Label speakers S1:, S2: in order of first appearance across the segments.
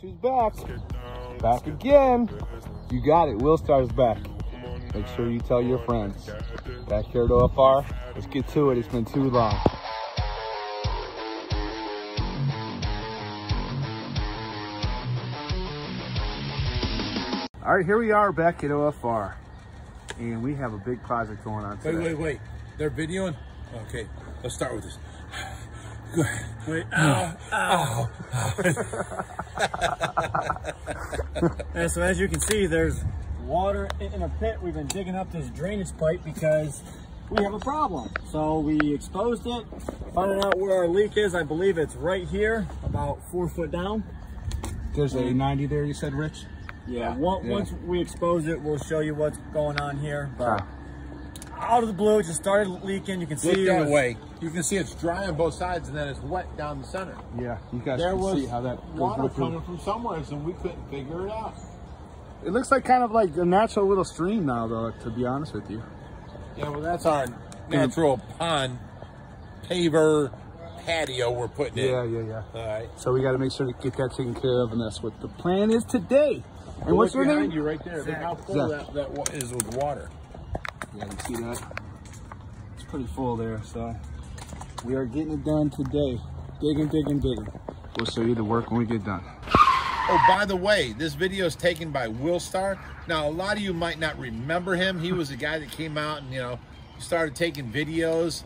S1: who's back? Back again. You got it. Willstar's back. Make sure you tell your friends. Back here at OFR. Let's get to it. It's been too long. All right, here we are back at OFR. And we have a big project going on today.
S2: Wait, wait, wait. They're videoing? Okay, let's start with this.
S3: Wait, uh, ow, uh. ow. Oh, and so as you can see, there's water in a pit. We've been digging up this drainage pipe because we have a problem. So we exposed it, finding out where our leak is. I believe it's right here, about four foot down.
S1: There's a 90 there, you said, Rich?
S3: Yeah. Once,
S1: Yeah.
S3: once we expose it, we'll show you what's going on here. But
S1: Okay.
S3: Out of the blue, it just started leaking. You can see
S2: Look
S3: it
S2: that
S3: was-
S2: way. You can see it's dry on both sides and then it's wet down the center.
S1: Yeah, you guys
S2: There
S1: can see how that goes
S2: water
S1: with
S2: coming from somewhere and we couldn't figure it out.
S1: It looks like kind of like a natural little stream now, though, to be honest with you.
S2: Yeah, well, that's our natural pond paver patio we're putting in.
S1: Yeah, yeah, yeah.
S2: All right.
S1: So we got to make sure to get that taken care of, and that's what the plan is today. And what's your name?
S2: you right there. Look how full
S1: Zach.
S2: that, that wa- is with water.
S1: Yeah, you see that? It's pretty full there, so we are getting it done today. Digging, digging, digging. We'll show you the work when we get done.
S2: Oh, by the way, this video is taken by Willstar. Now, a lot of you might not remember him. He was the guy that came out and, you know, started taking videos.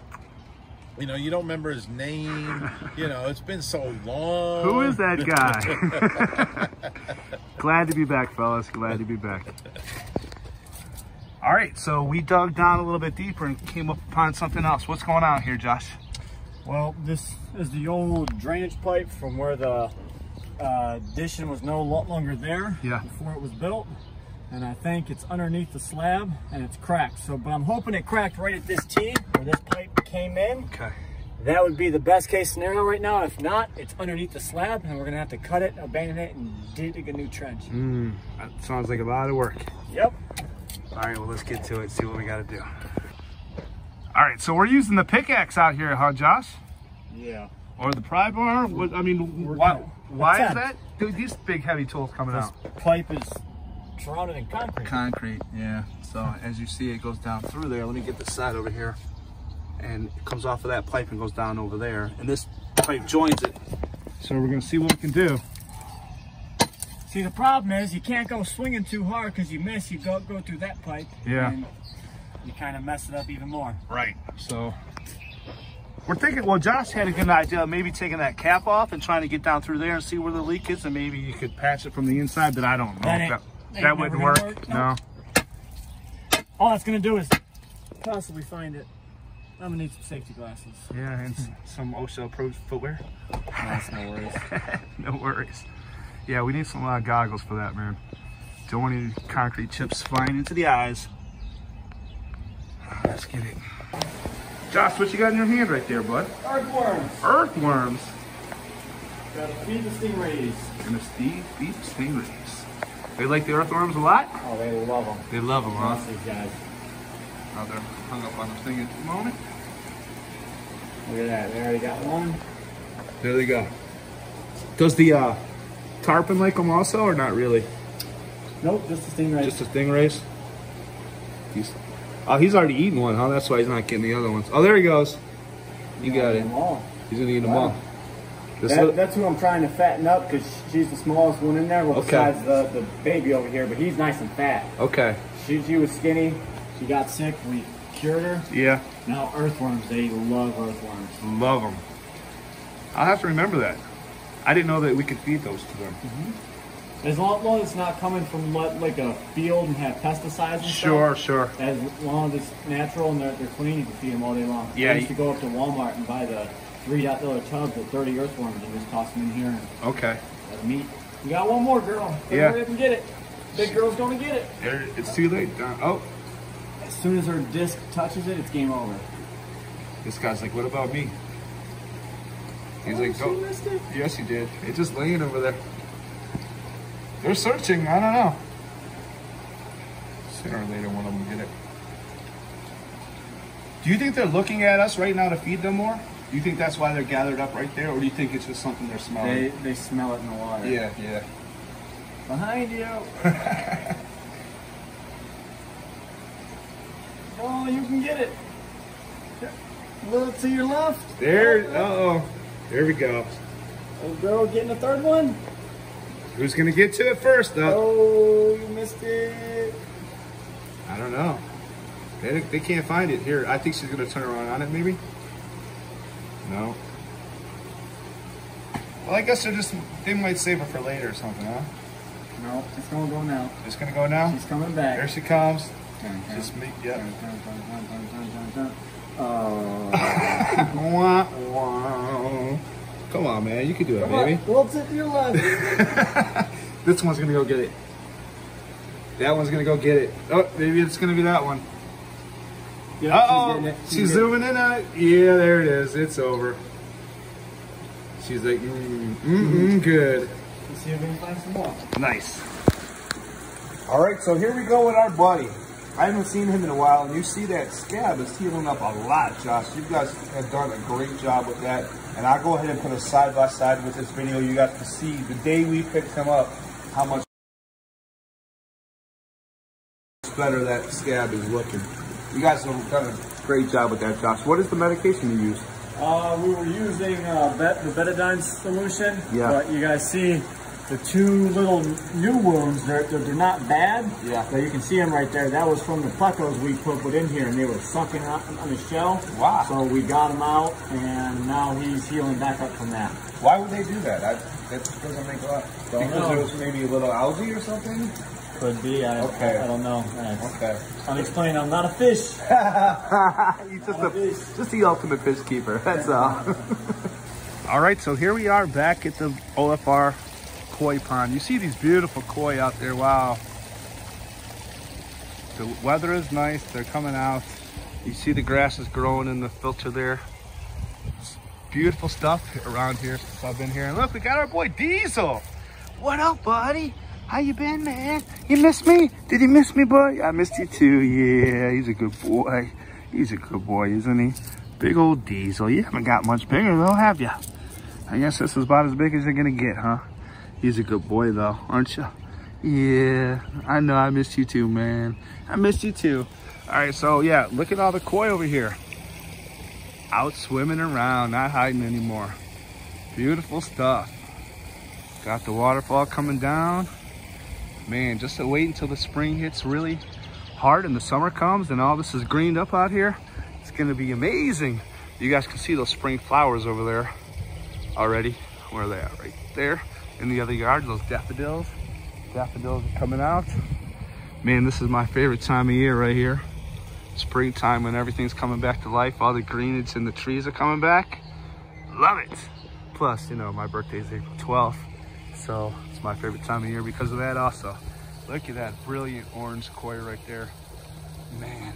S2: You know, you don't remember his name. You know, it's been so long.
S1: Who is that guy? Glad to be back, fellas. Glad to be back. All right, so we dug down a little bit deeper and came up upon something else. What's going on here, Josh?
S3: Well, this is the old drainage pipe from where the uh, addition was no lo- longer there
S1: Yeah.
S3: before it was built. And I think it's underneath the slab and it's cracked. So, but I'm hoping it cracked right at this T where this pipe came in.
S1: Okay.
S3: That would be the best case scenario right now. If not, it's underneath the slab and we're gonna have to cut it, abandon it, and dig a new trench.
S1: Mm, that sounds like a lot of work.
S3: Yep.
S1: All right, well, let's get to it, see what we got to do. All right, so we're using the pickaxe out here, huh, Josh?
S3: Yeah.
S1: Or the pry bar? What, I mean, why, why is that? Dude, these big heavy tools coming
S3: This
S1: out.
S3: pipe is surrounded in concrete.
S1: Concrete, yeah. So as you see, it goes down through there. Let me get the side over here. And it comes off of that pipe and goes down over there. And this pipe joins it. So we're gonna see what we can do.
S3: See, the problem is you can't go swinging too hard because you miss, you go go through that pipe.
S1: Yeah.
S3: And you kind of mess it up even more.
S1: Right. So we're thinking, well, Josh had a good idea, of maybe taking that cap off and trying to get down through there and see where the leak is, and maybe you could patch it from the inside, but I don't know.
S3: That
S1: if that, that wouldn't
S3: never
S1: work.
S3: gonna work,
S1: No.
S3: All that's gonna do is possibly find it. I'm gonna need some safety glasses.
S1: Yeah, and some OSHA approved footwear.
S3: That's no worries.
S1: no worries. Yeah, we need some uh, goggles for that, man. Don't want any concrete chips flying into the eyes. Let's get it. Josh, what you got in your hand right there, bud?
S3: Earthworms.
S1: Earthworms.
S3: Gotta feed the stingrays.
S1: And the Steve beef stingrays. They like the earthworms a lot?
S3: Oh, they love them.
S1: They love them, huh?
S3: These guys.
S1: Oh, they're hung up on the thing at the moment.
S3: Look at that. They already got one.
S1: There they go. Does the uh, tarpon like them also, or not really?
S3: Nope, just the stingrays.
S1: Just the stingrays? He's, oh, he's already eaten one, huh? That's why he's not getting the other ones. Oh, there he goes. You got it. He's gonna eat them
S3: Wow.
S1: all.
S3: That, that's who I'm trying to fatten up because she's the smallest one in there. Well,
S1: Okay.
S3: besides the, the baby over here, but he's nice and fat.
S1: okay.
S3: She, she was skinny. She got sick. We cured her.
S1: Yeah.
S3: Now earthworms, they love earthworms.
S1: Love them. I'll have to remember that. I didn't know that we could feed those to them. Mm-hmm.
S3: As long as it's not coming from like a field and have pesticides and
S1: Sure,
S3: stuff.
S1: sure.
S3: As long as it's natural and they're, they're clean, you can feed them all day long.
S1: Yeah,
S3: I used to go up to Walmart and buy the three dollar tubs with 30 earthworms and just toss them in here and
S1: Okay.
S3: let them eat. You got one more, girl. Better
S1: Yeah.
S3: Hurry up and get it. Big girl's gonna get it.
S1: There, it's too late. Oh,
S3: As soon as her disc touches it, it's game over.
S1: this guy's like, what about me? He's like,
S3: she
S1: oh, yes, you did. It's just laying over there. They're searching. I don't know. Sooner or later, one of them get it. Do you think they're looking at us right now to feed them more? Do you think that's why they're gathered up right there, or do you think it's just something they're smelling?
S3: They they smell it in the water.
S1: Yeah, yeah.
S3: Behind you. oh, you can get it. A little to your left.
S1: There, uh-oh. There we go.
S3: Old girl getting the third one.
S1: Who's gonna get to it first, though?
S3: Oh, you missed it.
S1: I don't know. They, they can't find it. Here, I think she's gonna turn around on it, maybe? No. Well, I guess they're just, they might save her for later or something, huh?
S3: No, it's gonna go now.
S1: It's gonna go now?
S3: She's coming back.
S1: There she comes.
S3: Dun, dun,
S1: Just me, yep.
S3: dun, dun, dun, dun, dun, dun, dun, dun. Oh.
S1: Wah, wah. Come on, man. You can do it,
S3: Come
S1: baby.
S3: on, little tip to your left.
S1: This one's gonna go get it. That one's gonna go get it. Oh, maybe it's gonna be that one.
S3: Yeah,
S1: Uh oh,
S3: getting it.
S1: she's, zooming in on it. Yeah, there it is. It's over. She's like, mm, mm, mm, good.
S3: Let's see if we can find some more.
S1: Nice. All right, so here we go with our buddy. I haven't seen him in a while, and you see that scab is healing up a lot, Josh. You guys have done a great job with that. And I'll go ahead and put a side by side with this video. You got to see the day we picked him up, how much better that scab is looking. You guys have done a great job with that, Josh. What is the medication you use?
S3: Uh, we were using uh, bet, the betadine solution.
S1: Yeah.
S3: But you guys see the two little new wounds. They're, they're, they're not bad.
S1: Yeah.
S3: But you can see them right there. That was from the plecos we put, put in here, and they were sucking on, on the shell.
S1: Wow.
S3: So we got him out, and now he's healing back up from that.
S1: Why would they do that? I, that doesn't make a lot.
S3: Don't
S1: because
S3: know.
S1: there was maybe a little algae or something?
S3: Could be. I,
S1: Okay.
S3: I, don't know.
S1: Okay.
S3: Unexplained. I'm not a fish.
S1: He's just,
S3: a
S1: a,
S3: fish.
S1: just the ultimate fish keeper. That's all. all right, so here we are back at the OFR koi pond. You see these beautiful koi out there. Wow. The weather is nice. They're coming out. You see the grass is growing in the filter there. It's beautiful stuff around here since I've been here. And look, we got our boy Diesel. What up, buddy? How you been, man? You miss me? Did you miss me, boy? I missed you too. Yeah, he's a good boy. He's a good boy, isn't he? Big old Diesel. You haven't got much bigger though, have you? I guess this is about as big as you're gonna get, huh? He's a good boy though, aren't you? Yeah, I know I missed you too, man. I missed you too. All right, so yeah, look at all the koi over here. Out swimming around, not hiding anymore. Beautiful stuff. Got the waterfall coming down. Man, just to wait until the spring hits really hard and the summer comes and all this is greened up out here. It's gonna be amazing. You guys can see those spring flowers over there already. Where are they at? Right there in the other yard, those daffodils. Daffodils are coming out. Man, this is my favorite time of year right here. Springtime when everything's coming back to life. All the greenage and the trees are coming back. Love it. Plus, you know, my birthday's April 12th. So it's my favorite time of year because of that also. Look at that brilliant orange koi right there. Man,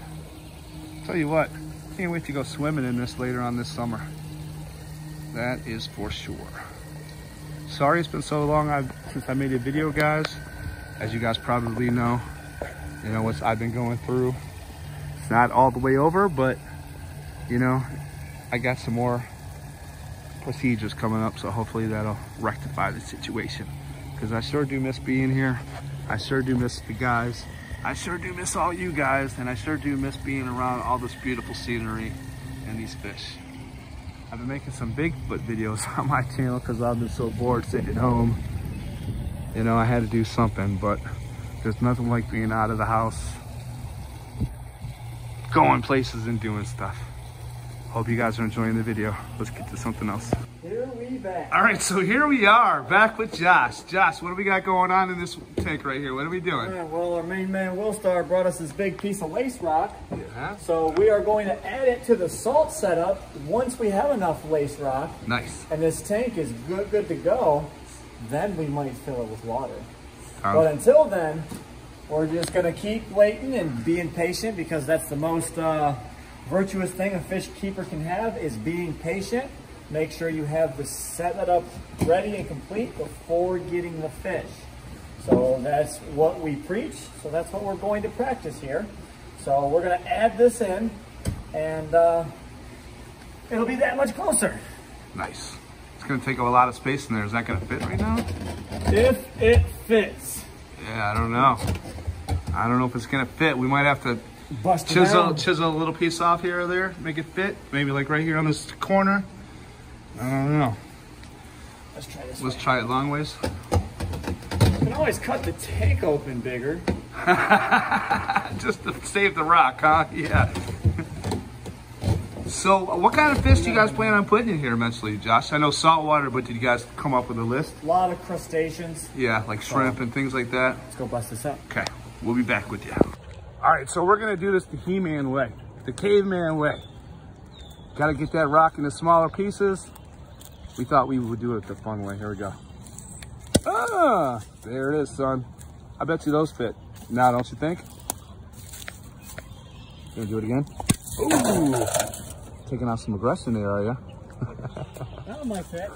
S1: tell you what, can't wait to go swimming in this later on this summer. That is for sure. Sorry it's been so long I've, since I made a video, guys. As you guys probably know, you know what I've been going through. It's not all the way over, but you know, I got some more procedures coming up, so hopefully that'll rectify the situation. Because I sure do miss being here. I sure do miss the guys. I sure do miss all you guys, and I sure do miss being around all this beautiful scenery and these fish. I've been making some Bigfoot videos on my channel because I've been so bored sitting at home. You know, I had to do something, but there's nothing like being out of the house, going places and doing stuff. Hope you guys are enjoying the video. Let's get to something else.
S3: Here we back.
S1: All right, so here we are, back with Josh. Josh, what do we got going on in this tank right here? What are we doing?
S3: Well, our main man Willstar brought us this big piece of lace rock.
S1: Yeah.
S3: So we are going to add it to the salt setup once we have enough lace rock
S1: Nice.
S3: and this tank is good, good to go, then we might fill it with water.
S1: Um,
S3: But until then, we're just gonna keep waiting and being patient because that's the most uh, virtuous thing a fish keeper can have is being patient. Make sure you have the setup ready and complete before getting the fish. So that's what we preach. So that's what we're going to practice here. So we're gonna add this in and uh, it'll be that much closer.
S1: nice. It's gonna take a lot of space in there. Is that gonna fit right now?
S3: If it fits.
S1: Yeah, I don't know. I don't know if it's gonna fit. We might have to
S3: Bust
S1: chisel chisel a little piece off here or there, make it fit. Maybe like right here on this corner. I don't know.
S3: Let's try this.
S1: Let's try it long ways.
S3: You can always cut the tank open bigger.
S1: Just to save the rock, huh? Yeah. So, uh, what kind of fish do you guys plan on putting in here eventually, Josh? I know saltwater, but did you guys come up with a list?
S3: A lot of crustaceans.
S1: Yeah, like shrimp and things like that.
S3: Let's go bust this up.
S1: Okay, we'll be back with you. All right, so we're gonna do this the He-Man way, the caveman way. Gotta get that rock into smaller pieces. We thought we would do it the fun way. Here we go. Ah, there it is, son. I bet you those fit. Now, don't you think? Gonna do it again? Ooh, taking out some aggression there, are you?
S3: That might fit.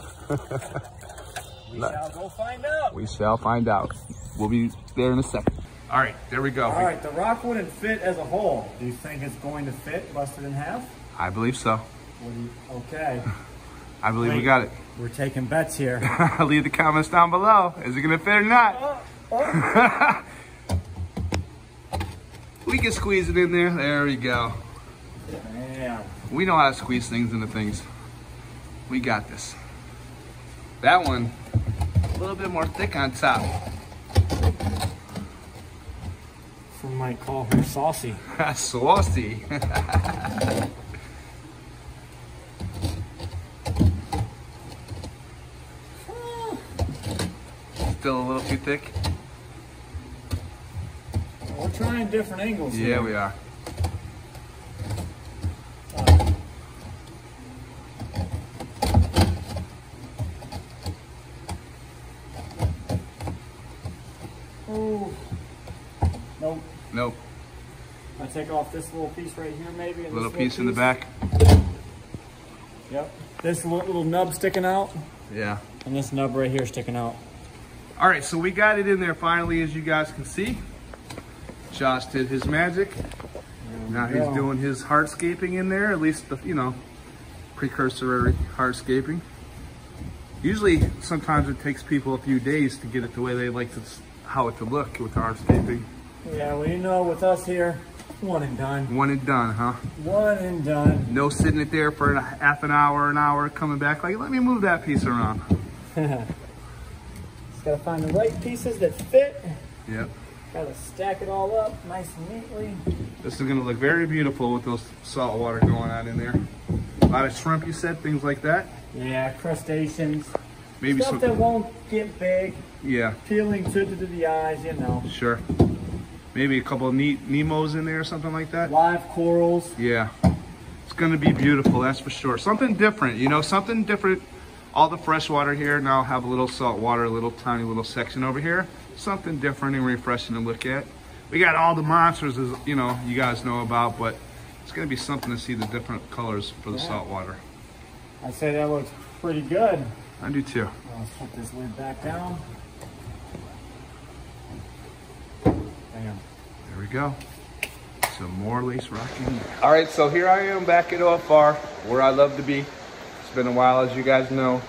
S3: we shall go find out.
S1: We shall find out. We'll be there in a second. All right, there we go.
S3: All right, the rock wouldn't fit as a whole. Do you think it's going to fit, busted in half?
S1: I believe so.
S3: What do you, okay,
S1: I believe we got it.
S3: we're taking bets here.
S1: Leave the comments down below. Is it gonna fit or not? we can squeeze it in there. There we go.
S3: Man,
S1: We know how to squeeze things into things. We got this. That one, a little bit more thick on top.
S3: some might call her saucy.
S1: Saucy. Still a little too thick?
S3: We're trying different angles
S1: Yeah,
S3: here.
S1: we are.
S3: Ooh. Nope.
S1: Nope.
S3: I take off this little piece right here, maybe.
S1: Little piece in the back.
S3: Yep. This little, little nub sticking out,
S1: Yeah.
S3: and this nub right here sticking out.
S1: All right, so we got it in there finally, as you guys can see. Josh did his magic. Now he's
S3: go.
S1: doing his hardscaping in there, at least the, you know, precursory hardscaping. Usually, sometimes it takes people a few days to get it the way they like to, how it to look with the hardscaping.
S3: Yeah, well, you know, with us here, one and done.
S1: One and done, huh?
S3: One and done.
S1: No sitting it there for a half an hour, an hour, coming back like, let me move that piece around.
S3: Gotta find the right pieces that fit.
S1: Yep.
S3: Gotta stack it all up nice and neatly.
S1: This is gonna look very beautiful with those salt water going on in there. A lot of shrimp, you said, things like that.
S3: Yeah, crustaceans.
S1: Maybe
S3: Stuff
S1: some,
S3: that won't get big,
S1: yeah,
S3: peeling to, to the eyes, you know.
S1: sure. Maybe a couple of ne- Nemos in there or something like that.
S3: Live corals.
S1: Yeah, it's gonna be beautiful, that's for sure. Something different, you know, something different. All the fresh water here now have a little salt water, a little tiny little section over here. Something different and refreshing to look at. We got all the monsters, as you know, you guys know about, but it's gonna be something to see the different colors for the
S3: Yeah.
S1: salt water.
S3: I'd say that looks pretty good.
S1: I do too.
S3: I'll put this lid back down. Bam.
S1: There we go. Some more lace rocking. All right, so here I am back at OFR, where I love to be. It's been a while, as you guys know.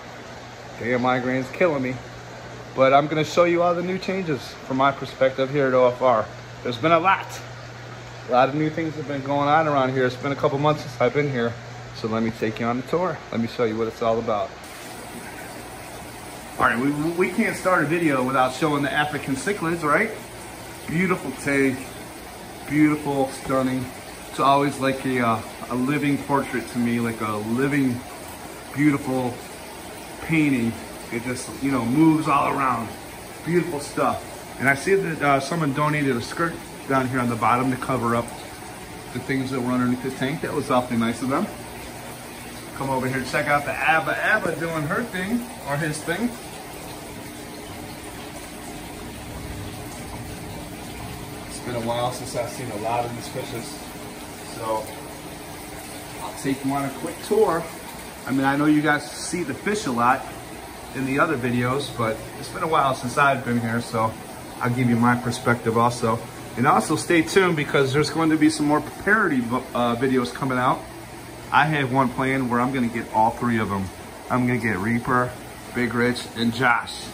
S1: Damn migraine's killing me. But I'm gonna show you all the new changes from my perspective here at OFR. There's been a lot. A lot of new things have been going on around here. It's been a couple months since I've been here. So let me take you on a tour. Let me show you what it's all about. All right, we, we can't start a video without showing the African cichlids, right? Beautiful tank, beautiful, stunning. It's always like a, uh, a living portrait to me, like a living, beautiful painting. It just, you know, moves all around. Beautiful stuff. And I see that uh, someone donated a skirt down here on the bottom to cover up the things that were underneath the tank. That was awfully nice of them. Come over here check out the aba aba doing her thing, or his thing. It's been a while since I've seen a lot of these fishes. So I'll take you on a quick tour. I mean, I know you guys see the fish a lot in the other videos, but it's been a while since I've been here, so I'll give you my perspective also. And also stay tuned because there's going to be some more parody uh, videos coming out. I have one planned where I'm gonna get all three of them. I'm gonna get Reaper, Big Rich, and Josh.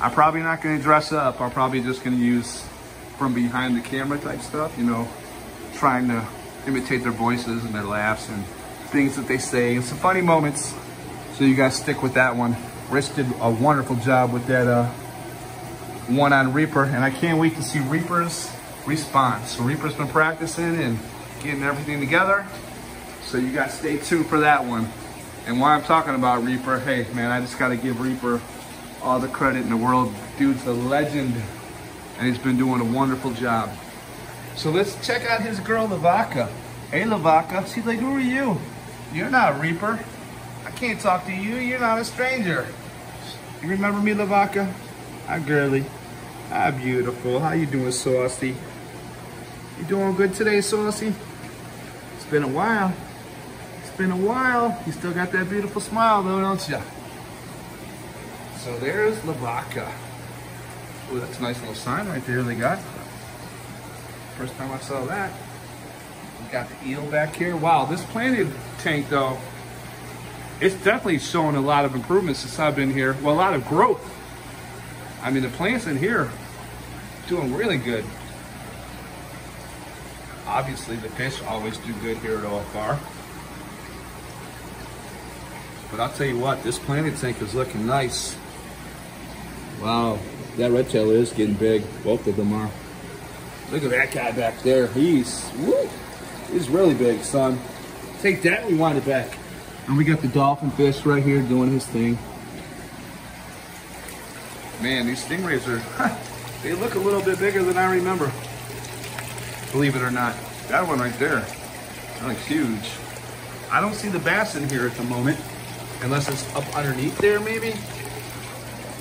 S1: I'm probably not gonna dress up. I'm probably just gonna use from behind the camera type stuff, you know, trying to imitate their voices and their laughs and things that they say and some funny moments. So you guys stick with that one. Rich did a wonderful job with that uh, one on Reaper, and I can't wait to see Reaper's response. So Reaper's been practicing and getting everything together. So you guys stay tuned for that one. And while I'm talking about Reaper, hey man, I just gotta give Reaper all the credit in the world. Dude's a legend, and he's been doing a wonderful job. So let's check out his girl, Lavaca. Hey, Lavaca. She's like, who are you? You're not a Reaper. I can't talk to you. You're not a stranger. You remember me, Lavaca? Hi, girly. Hi, beautiful. How you doing, Saucy? You doing good today, Saucy? It's been a while. It's been a while. You still got that beautiful smile, though, don't you? So there's Lavaca. Ooh, that's a nice little sign right there they got. First time I saw that. We got the eel back here. Wow, this planted tank though, it's definitely showing a lot of improvements since I've been here. Well, a lot of growth. I mean, the plants in here doing really good. Obviously, the fish always do good here at OFR. But I'll tell you what, this planted tank is looking nice. Wow, that red tail is getting big. Both of them are. Look at that guy back there. He's, woo, he's really big, son. Take that, we wind it back. And we got the dolphin fish right here doing his thing. Man, these stingrays are, they look a little bit bigger than I remember. Believe it or not. That one right there, that looks huge. I don't see the bass in here at the moment, unless it's up underneath there maybe.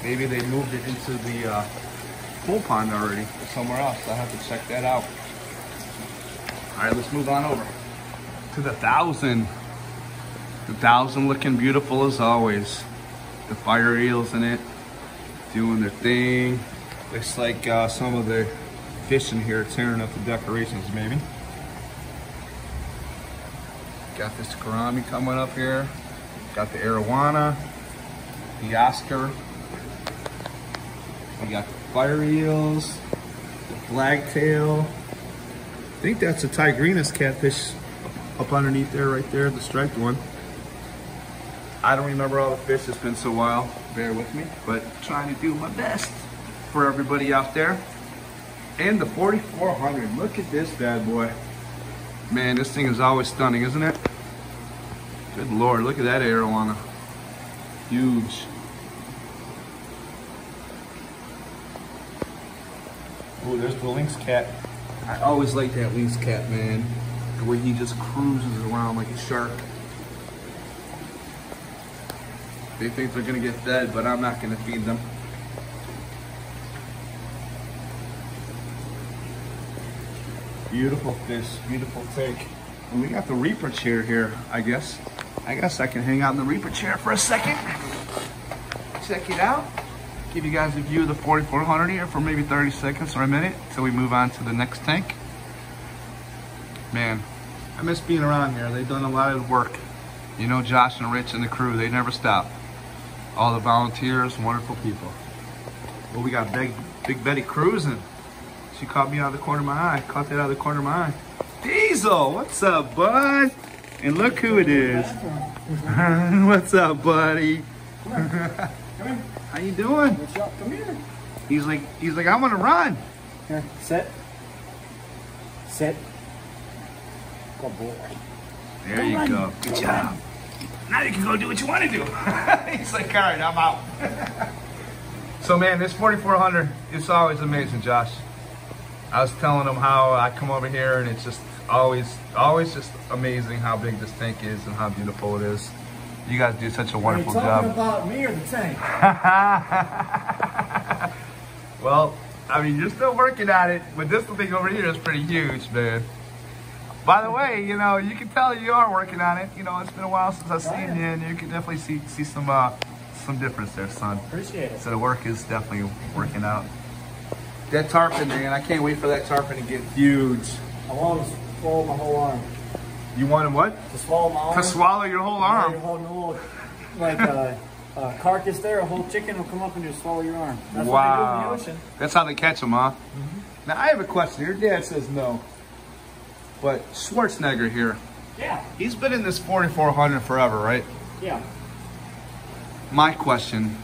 S1: Maybe they moved it into the uh, pool pond already somewhere else. I'll have to check that out. All right, let's move on over to the thousand. The thousand looking beautiful as always. The fire eels in it, doing their thing. Looks like uh, some of the fish in here tearing up the decorations maybe. Got this gourami coming up here. Got the arowana, the Oscar. We got the fire eels, the flagtail. I think that's a tigrinus catfish up underneath there, right there, the striped one. I don't remember all the fish, it's been so while, bear with me, but trying to do my best for everybody out there. And the 4400, look at this bad boy. Man, this thing is always stunning, isn't it? Good Lord, look at that arowana. Huge. Oh, there's the lynx cat. I always like that lynx cat, man. The way he just cruises around like a shark. They think they're gonna get fed, but I'm not gonna feed them. Beautiful fish, beautiful take. And we got the Reaper chair here, I guess. I guess I can hang out in the Reaper chair for a second. Check it out. Give you guys a view of the 4400 here for maybe 30 seconds or a minute until we move on to the next tank. Man, I miss being around here. They've done a lot of work. You know Josh and Rich and the crew, they never stop. All the volunteers, wonderful people. Well, we got Big, Big Betty cruising. She caught me out of the corner of my eye. Caught that out of the corner of my eye. Diesel, what's up, bud? And look who it is. what's up, buddy? How you doing?
S3: Come here.
S1: He's like, he's like, I want to run.
S3: Here, sit. Sit. Good boy.
S1: There you go. Good job. Now you can go do what you want to do. he's like, all right, I'm out. so man, this 4400, it's always amazing, Josh. I was telling him how I come over here and it's just always, always just amazing how big this tank is and how beautiful it is. You guys do such a wonderful
S3: talking
S1: job.
S3: about me or the tank?
S1: well, I mean, you're still working on it, but this thing over here is pretty huge, man. By the way, you know, you can tell you are working on it. You know, it's been a while since I've seen you, and you can definitely see see some uh, some difference there, son.
S3: Appreciate it.
S1: So the work is definitely working out. That tarpon, man, I can't wait for that tarpon to get huge.
S3: I want to fold my whole arm.
S1: You want him what?
S3: To swallow my arm.
S1: To swallow your whole arm.
S3: You're holding a little, like, uh, a carcass there, a whole chicken will come up and just swallow your arm. That's
S1: wow.
S3: what they do in the ocean.
S1: That's how they catch them, huh? Now, I have a question. Your dad says no. But Schwarzenegger here,
S3: Yeah,
S1: he's been in this 4400 forever, right?
S3: yeah.
S1: My question,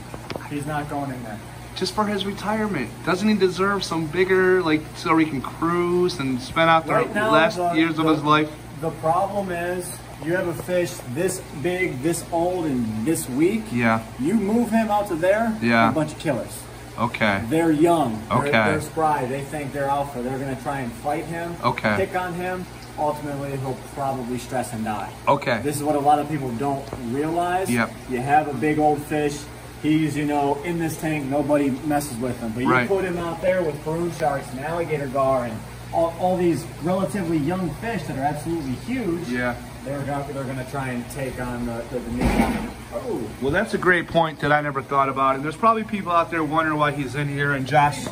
S3: He's not going in there.
S1: just for his retirement, doesn't he deserve some bigger, like, so he can cruise and spend out the
S3: Right now,
S1: last
S3: the-
S1: years of his life?
S3: The problem is you have a fish this big, this old, and this weak.
S1: Yeah.
S3: You move him out to there,
S1: Yeah.
S3: a bunch of killers.
S1: Okay.
S3: They're young. They're,
S1: Okay.
S3: they're spry. They think they're alpha. They're going to try and fight him.
S1: Okay.
S3: Pick on him. Ultimately, he'll probably stress and die.
S1: Okay.
S3: This is what a lot of people don't realize.
S1: Yep.
S3: You have a big old fish. He's, you know, in this tank. Nobody messes with him. But you
S1: Right.
S3: put him out there with maroon sharks and alligator gar and all, all these relatively young fish that are absolutely huge.
S1: Yeah.
S3: They're going they're going to try and take on the, the, the new one. Oh.
S1: Well, that's a great point that I never thought about. And there's probably people out there wondering why he's in here. And Josh,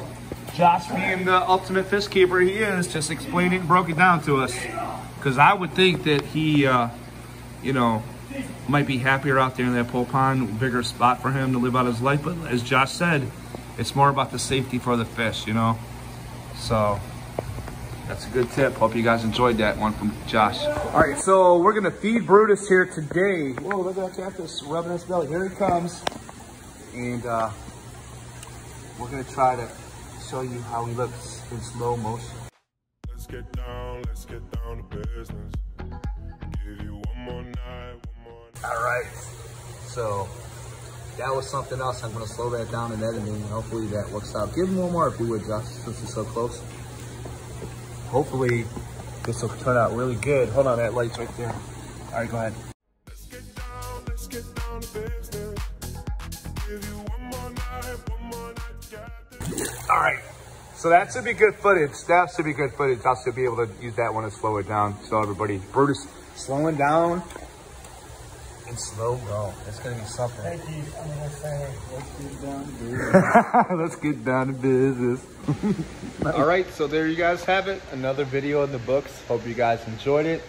S1: Josh being the ultimate fish keeper he is, just explained it and broke it down to us. Because I would think that he, uh, you know, might be happier out there in that pole pond, bigger spot for him to live out his life. But as Josh said, it's more about the safety for the fish, you know. So that's a good tip. Hope you guys enjoyed that one from Josh. All right, so we're gonna feed Brutus here today. Whoa, look at that cactus rubbing his belly. Here he comes. And uh, we're gonna try to show you how he looks in slow motion.
S4: Let's get down, let's get down to business. Give you one more night, one more night.
S1: All right, so that was something else. I'm gonna slow that down in editing and hopefully that works out. Give him one more if you would, Josh, since he's so close. Hopefully this will turn out really good. Hold on, that light's right there. All right, go ahead.
S4: Let's get down, let's get down to business. Give you one more night, one more night. Got.
S1: All right. So that should be good footage. That should be good footage. I should be able to use that one to slow it down. So everybody, Brutus slowing down in slow mo. It's gonna be something.
S3: Thank you. I'm going to say, let's get down to business.
S1: Let's get down to business. All right, so there you guys have it. Another video in the books. Hope you guys enjoyed it.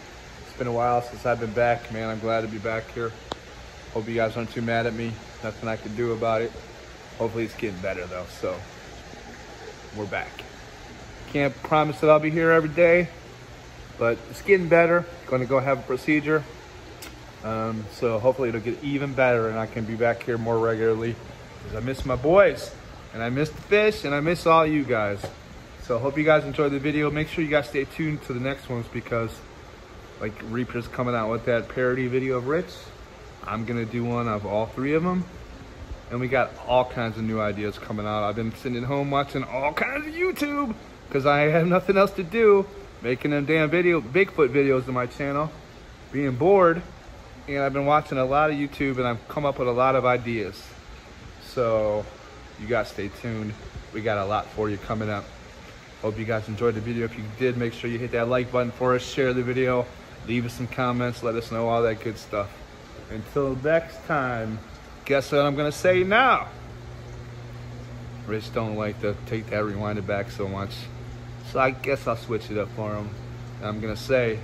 S1: It's been a while since I've been back, man. I'm glad to be back here. Hope you guys aren't too mad at me. Nothing I can do about it. Hopefully it's getting better though, so we're back. Can't promise that I'll be here every day, but it's getting better. Going to go have a procedure. Um, so hopefully it'll get even better and I can be back here more regularly because I miss my boys and I miss the fish and I miss all you guys. So hope you guys enjoyed the video. Make sure you guys stay tuned to the next ones because like Reaper's coming out with that parody video of Rich. I'm gonna do one of all three of them. And we got all kinds of new ideas coming out. I've been sitting at home watching all kinds of YouTube because I have nothing else to do. Making them damn video, Bigfoot videos on my channel. Being bored and I've been watching a lot of YouTube and I've come up with a lot of ideas. So you guys stay tuned. We got a lot for you coming up. Hope you guys enjoyed the video. If you did, make sure you hit that like button for us, share the video, leave us some comments, let us know all that good stuff. Until next time, guess what I'm gonna say now? Rich don't like to take that rewinded back so much. So I guess I'll switch it up for him. I'm gonna say,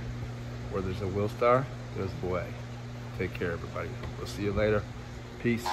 S1: where there's a will star, there's a way. Take care, everybody. We'll see you later. Peace.